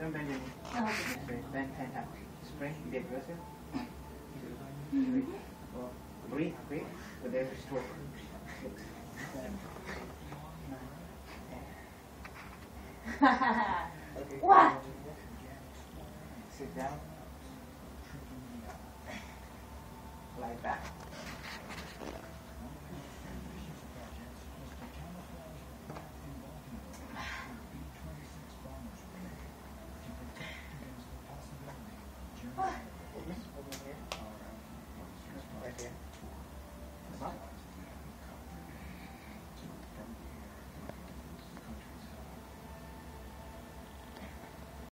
Don't bend your knee. Oh, okay. Straight. Bend hand up. Spring. Get yourself. One, two, three, four. Breathe. Breathe. With every stroke. Six, seven, nine, ten. What? Sit down. Lie back. Over